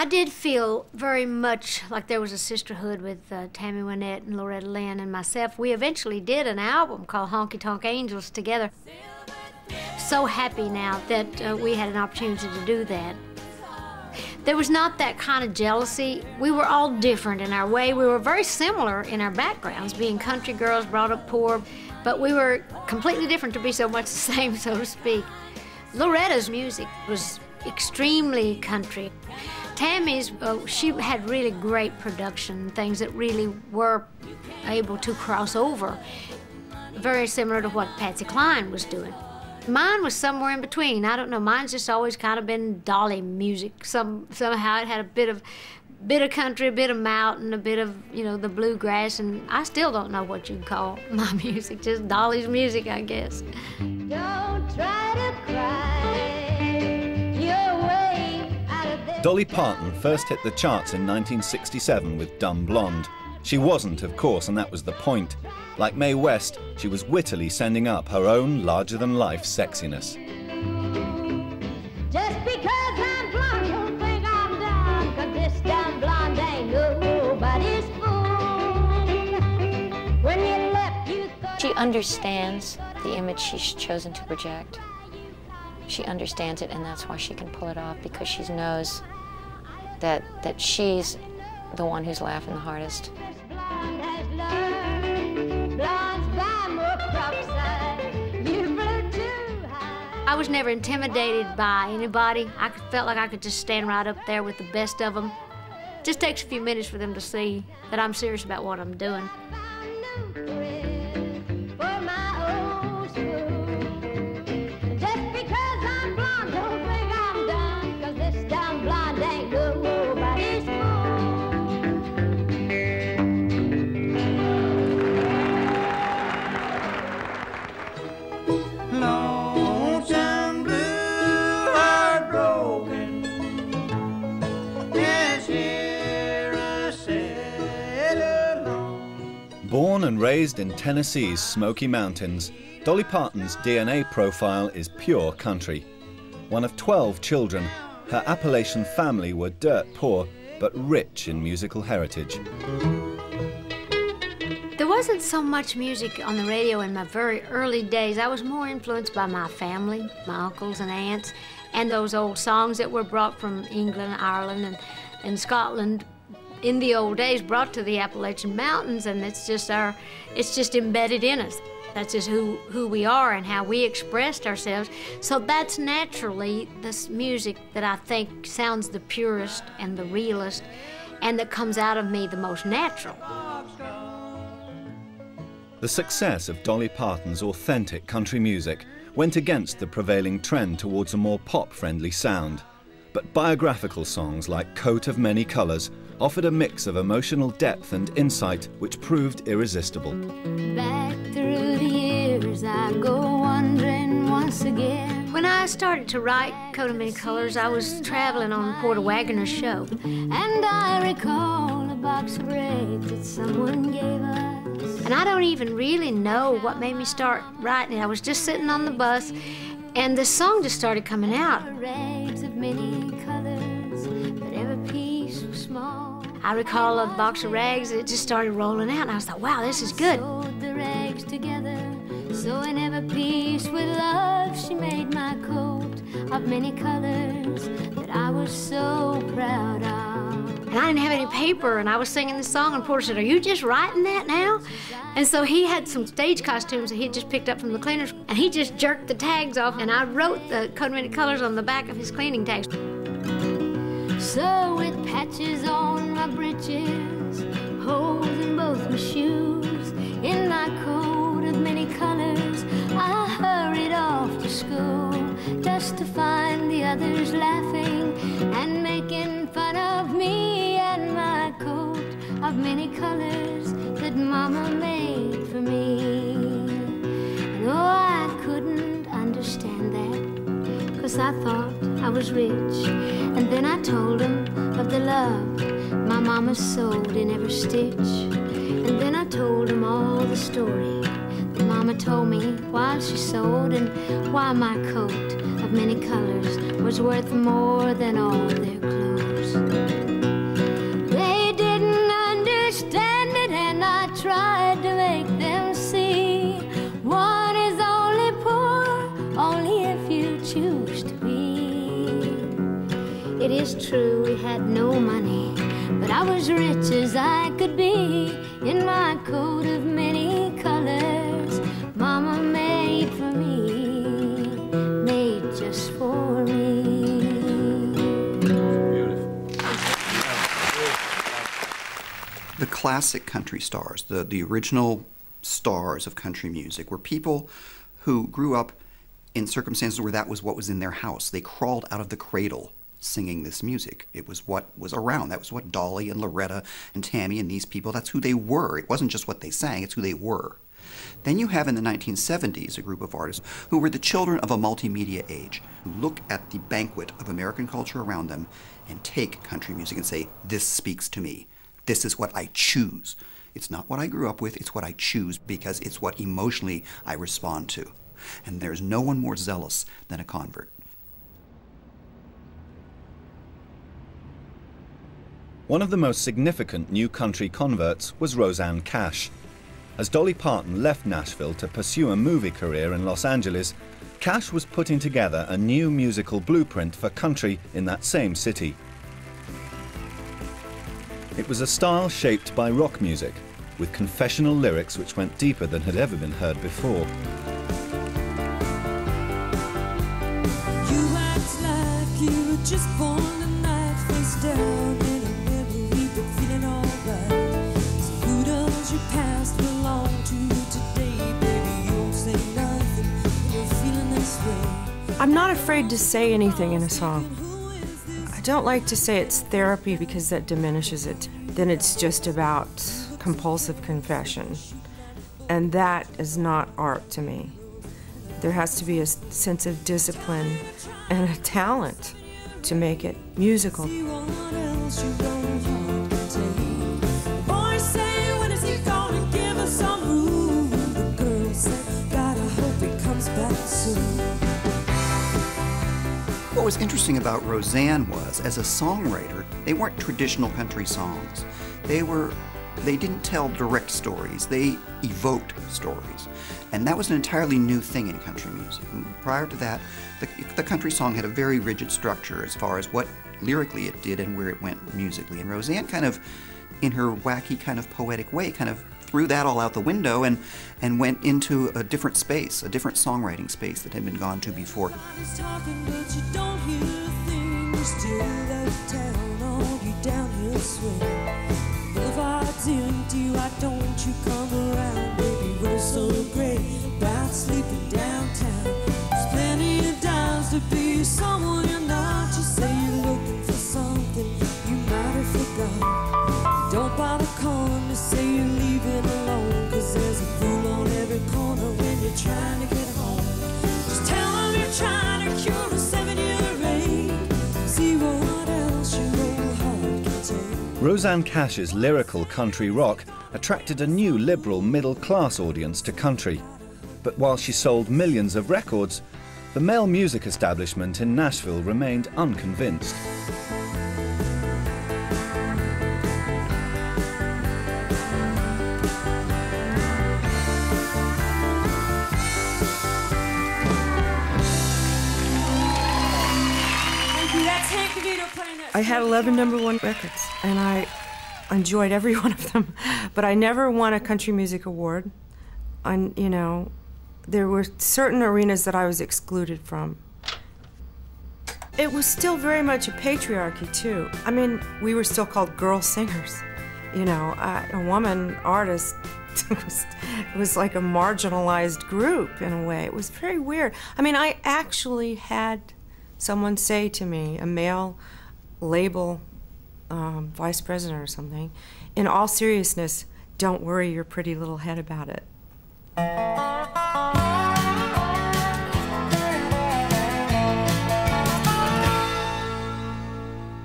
I did feel very much like there was a sisterhood with uh, Tammy Wynette and Loretta Lynn and myself. We eventually did an album called Honky Tonk Angels together. So happy now that uh, we had an opportunity to do that. There was not that kind of jealousy. We were all different in our way. We were very similar in our backgrounds, being country girls brought up poor, but we were completely different to be so much the same, so to speak. Loretta's music was extremely country. Tammy's, uh, she had really great production, things that really were able to cross over, very similar to what Patsy Cline was doing. Mine was somewhere in between. I don't know. Mine's just always kind of been dolly music. Some somehow it had a bit of bit of country, a bit of mountain, a bit of you know the bluegrass, and I still don't know what you'd call my music. Just Dolly's music, I guess. Dolly Parton first hit the charts in 1967 with Dumb Blonde. She wasn't, of course, and that was the point. Like Mae West, she was wittily sending up her own larger than life sexiness. She understands the image she's chosen to project. She understands it, and that's why she can pull it off because she knows that that she's the one who's laughing the hardest. I was never intimidated by anybody. I felt like I could just stand right up there with the best of them. Just takes a few minutes for them to see that I'm serious about what I'm doing. Raised in Tennessee's Smoky Mountains, Dolly Parton's DNA profile is pure country. One of 12 children, her Appalachian family were dirt poor, but rich in musical heritage. There wasn't so much music on the radio in my very early days. I was more influenced by my family, my uncles and aunts, and those old songs that were brought from England, Ireland, and, and Scotland in the old days brought to the Appalachian Mountains, and it's just our, it's just embedded in us. That's just who, who we are and how we expressed ourselves. So that's naturally this music that I think sounds the purest and the realest and that comes out of me the most natural. The success of Dolly Parton's authentic country music went against the prevailing trend towards a more pop-friendly sound. But biographical songs like Coat of Many Colors offered a mix of emotional depth and insight which proved irresistible. Back through the years I go wandering once again. When I started to write Coat of Many Colors, I was traveling on Porter Wagoner's show. And I recall a box of eggs that someone gave us. And I don't even really know what made me start writing it. I was just sitting on the bus and the song just started coming out. I recall a box of rags, it just started rolling out, and I was like, wow, this is good. the rags together, so in every piece with love, she made my coat of many colors that I was so proud of. And I didn't have any paper, and I was singing the song, and Porter said, Are you just writing that now? And so he had some stage costumes that he had just picked up from the cleaners, and he just jerked the tags off, and I wrote the of Many Colors on the back of his cleaning tags. So with patches on my breeches, holes in both my shoes, in my coat of many colors, I hurried off to school just to find the others laughing and making fun of me and my coat of many colors that Mama made for me. Oh, I couldn't understand that, cause I thought was rich. And then I told him of the love my mama sewed in every stitch. And then I told him all the story that mama told me while she sewed and why my coat of many colors was worth more than all their clothes. True, we had no money, but I was rich as I could be in my coat of many colors. Mama made for me, made just for me. The classic country stars, the, the original stars of country music, were people who grew up in circumstances where that was what was in their house. They crawled out of the cradle singing this music. It was what was around. That was what Dolly and Loretta and Tammy and these people, that's who they were. It wasn't just what they sang, it's who they were. Then you have in the 1970s a group of artists who were the children of a multimedia age, who look at the banquet of American culture around them and take country music and say, This speaks to me. This is what I choose. It's not what I grew up with, it's what I choose because it's what emotionally I respond to. And there's no one more zealous than a convert. One of the most significant new country converts was Rosanne Cash. As Dolly Parton left Nashville to pursue a movie career in Los Angeles, Cash was putting together a new musical blueprint for country in that same city. It was a style shaped by rock music, with confessional lyrics which went deeper than had ever been heard before. just I'm not afraid to say anything in a song. I don't like to say it's therapy because that diminishes it. Then it's just about compulsive confession. And that is not art to me. There has to be a sense of discipline and a talent to make it musical. What was interesting about Rosanne was, as a songwriter, they weren't traditional country songs. They were they didn't tell direct stories, they evoked stories. And that was an entirely new thing in country music. Prior to that, the, the, country song had a very rigid structure as far as what lyrically it did and where it went musically. And Rosanne kind of, in her wacky kind of poetic way, kind of threw that all out the window and, and went into a different space, a different songwriting space that had been gone to before. Someone you're not. Say you're looking for something you might have forgot. Don't bother calling to say you're leaving alone, cause there's a fool on every corner when you're trying to get home. Just tell them you're trying to cure a seven year rain. See what else your old heart can take. Rosanne Cash's lyrical country rock attracted a new liberal middle class audience to country. But while she sold millions of records, the male music establishment in Nashville remained unconvinced. Had 11 number one records, and I enjoyed every one of them, but I never won a country music award. And, you know, there were certain arenas that I was excluded from. It was still very much a patriarchy, too. I mean, we were still called girl singers. You know, a woman artist was, it was like a marginalized group in a way. It was very weird. I mean, I actually had someone say to me, a male label um, vice president or something, in all seriousness, don't worry your pretty little head about it.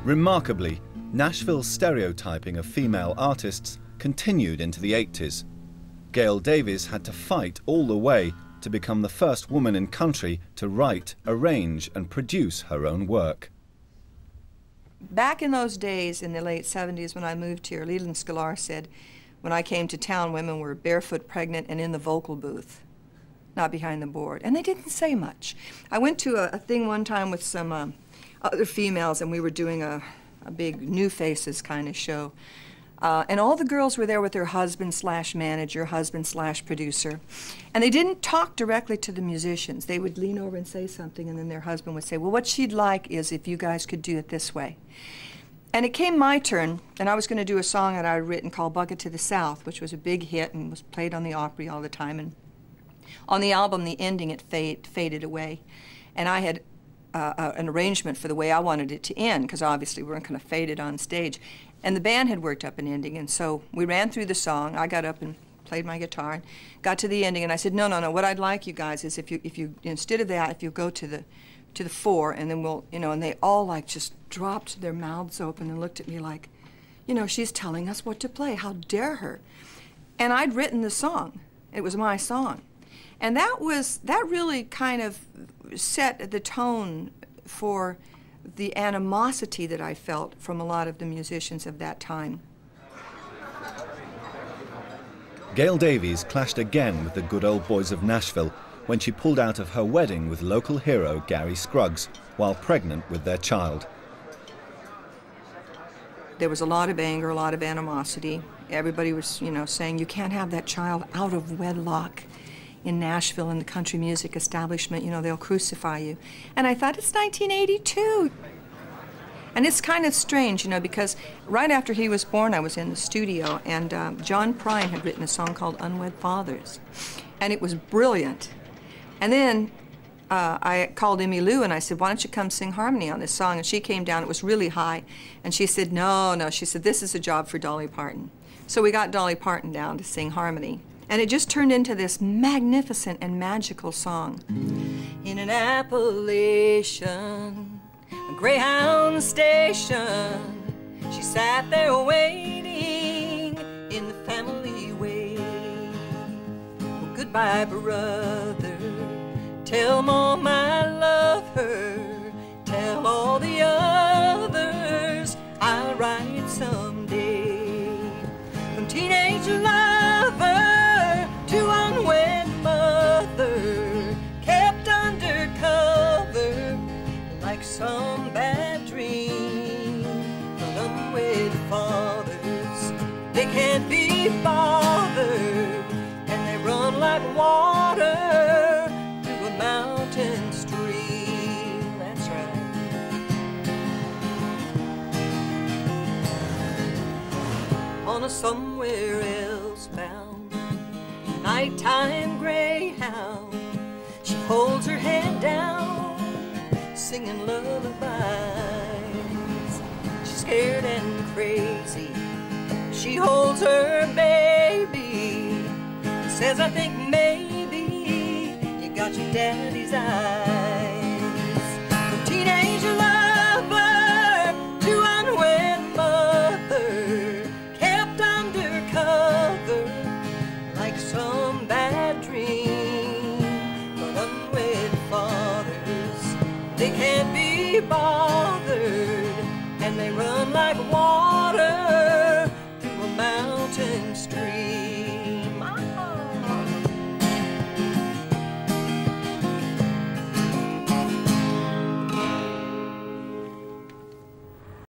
Remarkably, Nashville's stereotyping of female artists continued into the 80s. Gail Davies had to fight all the way to become the first woman in country to write, arrange, and produce her own work. Back in those days, in the late 70s, when I moved here, Leland Sklar said, when I came to town, women were barefoot, pregnant, and in the vocal booth, not behind the board. And they didn't say much. I went to a, a thing one time with some uh, other females, and we were doing a, a big New Faces kind of show. Uh, and all the girls were there with their husband slash manager, husband slash producer. And they didn't talk directly to the musicians. They would lean over and say something, and then their husband would say, Well, what she'd like is if you guys could do it this way. And it came my turn, and I was going to do a song that I had written called Bucket to the South, which was a big hit and was played on the Opry all the time. And on the album, the ending, it fade, faded away. And I had uh, uh, an arrangement for the way I wanted it to end, because obviously we weren't going to fade it on stage. And the band had worked up an ending, and so we ran through the song. I got up and played my guitar, and got to the ending, and I said, "No, no, no. What I'd like you guys is if you, if you, instead of that, if you go to the to the four, and then we'll, you know, and they all like just dropped their mouths open and looked at me like, you know, she's telling us what to play. How dare her? And I'd written the song. It was my song. And that was, that really kind of set the tone for the animosity that I felt from a lot of the musicians of that time. Gail Davies clashed again with the good old boys of Nashville when she pulled out of her wedding with local hero Gary Scruggs while pregnant with their child. There was a lot of anger, a lot of animosity. Everybody was, you know, saying you can't have that child out of wedlock in Nashville in the country music establishment, you know, they'll crucify you. And I thought it's 1982. And it's kind of strange, you know, because right after he was born, I was in the studio, and um, John Prine had written a song called Unwed Fathers. And it was brilliant. And then uh, I called Emmylou and I said, Why don't you come sing harmony on this song? And she came down, it was really high. And she said, No, no. She said, This is a job for Dolly Parton. So we got Dolly Parton down to sing harmony. And it just turned into this magnificent and magical song. In an Appalachian Greyhound station, she sat there waiting in the family way. Well, goodbye, brother. Tell mom I love her. Tell all the others I'll write someday. Some bad dream. But unwed fathers, they can't be bothered, and they run like water through a mountain stream. That's right. On a somewhere else bound nighttime greyhound, she holds her head down singing lullabies. She's scared and crazy. She holds her baby. Says, I think maybe you got your daddy's eyes.